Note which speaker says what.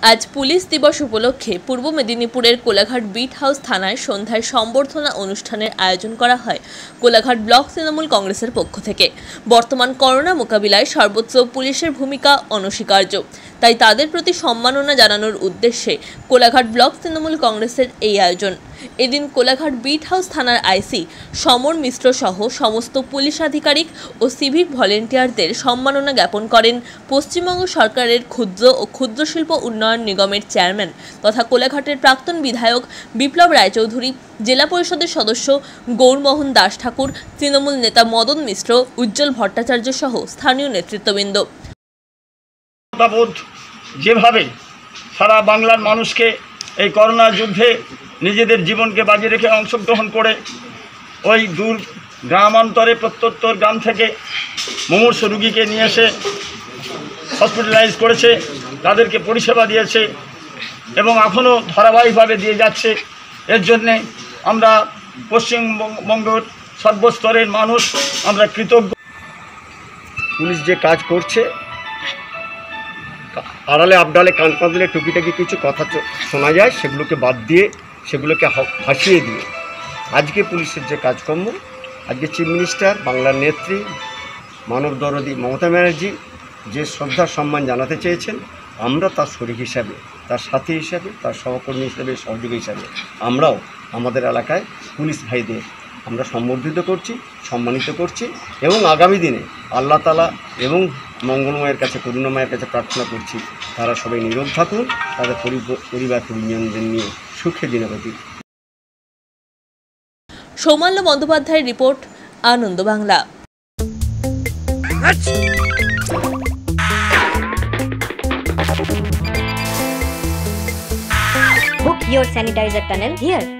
Speaker 1: আজ পুলিশ দিবস উপলক্ষে পূর্ব মেদিনীপুরের কোলাঘাট বিট হাউস থানায় সন্ধ্যায় সম্বর্ধনা অনুষ্ঠানের আয়োজন করা হয় কোলাঘাট ব্লক তৃণমূল কংগ্রেসের পক্ষ থেকে। বর্তমান করোনা মোকাবিলায় সর্বোচ্চ পুলিশের ভূমিকা অনস্বীকার্য। তাই তাদের প্রতি সম্মাননা জানানোর উদ্দেশ্যে কোলাঘাট ব্লক তৃণমূল কংগ্রেসের এই আয়োজন। এদিন কোলাঘাট বিট হাউস থানার আইসি সমর মিশ্র সহ সমস্ত পুলিশ আধিকারিক ও সিভিক ভলেন্টিয়ারদের সম্মাননা জ্ঞাপন করেন পশ্চিমবঙ্গ সরকারের ক্ষুদ্র ও ক্ষুদ্র শিল্প উন্নয়ন নিগমের চেয়ারম্যান তথা কোলাঘাটের প্রাক্তন বিধায়ক বিপ্লব রায়চৌধুরী, জেলা পরিষদের সদস্য গৌরমোহন দাস ঠাকুর, তৃণমূল নেতা মদন মিশ্র, উজ্জ্বল ভট্টাচার্য সহ স্থানীয় নেতৃত্ববৃন্দ।
Speaker 2: যেভাবে সারা বাংলার মানুষকে এই করোনা যুদ্ধে নিজেদের জীবনকে বাজি রেখে অংশগ্রহণ করে ওই দূর গ্রামান্তরে প্রত্যুত্তর গ্রাম থেকে মুমূর্ষ রুগীকে নিয়ে এসে হসপিটালাইজ করেছে, তাদেরকে পরিষেবা দিয়েছে এবং এখনও ধারাবাহিকভাবে দিয়ে যাচ্ছে। এর জন্যে আমরা পশ্চিমবঙ্গের সর্বস্তরের মানুষ, আমরা কৃতজ্ঞ।
Speaker 3: পুলিশ যে কাজ করছে আড়ালে আবডালে কান পাতলে টুকিটাকি কিছু কথা শোনা যায়, সেগুলোকে বাদ দিয়ে সেগুলোকে হাসিয়ে দিয়ে। আজকে পুলিশের যে কাজকর্ম, আজকে চিফ মিনিস্টার, বাংলার নেত্রী, মানব দরদি মমতা ব্যানার্জি যে শ্রদ্ধা, সম্মান জানাতে চেয়েছেন, আমরা তার শরীর হিসাবে, তার সাথী হিসাবে, তার সহকর্মী হিসাবে, সহযোগী হিসাবে, আমরাও আমাদের এলাকায় পুলিশ ভাইদের আমরা সম্বর্ধিত করছি, সম্মানিত করছি এবং আগামী দিনে আল্লাহ তালা এবং মঙ্গলময়ের কাছে করুণাময়ের কাছে প্রার্থনা করছি তারা সবাই নীরব থাকুন তাদের পরিবার পরিজনদের নিয়ে সুখে দিনে অতীত
Speaker 1: সৌমাল্য বন্দ্যোপাধ্যায়ের report Ananda Bangla
Speaker 4: Book your sanitizer tunnel here.